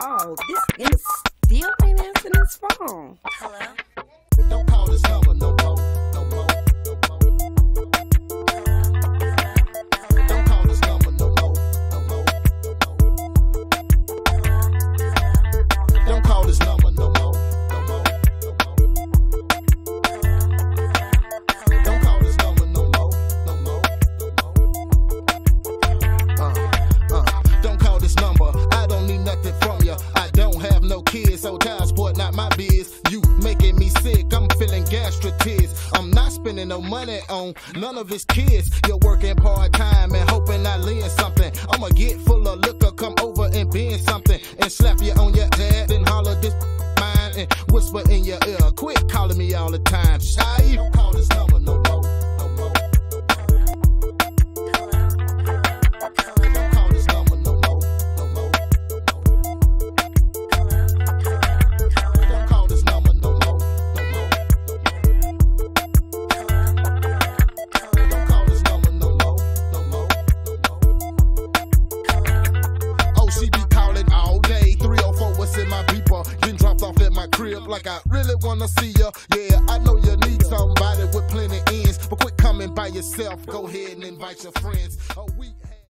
Oh, this is biz. You making me sick. I'm feeling gastritis. I'm not spending no money on none of his kids. You're working part time and hoping I lend something. I'ma get full of liquor, come over and bend something and slap you on your head, and holler this mine and whisper in your ear. Quit calling me all the time. Shy, don't call this number. No crib like I really wanna see ya. Yeah, I know you need somebody with plenty ends. But quit coming by yourself. Go ahead and invite your friends. Oh, we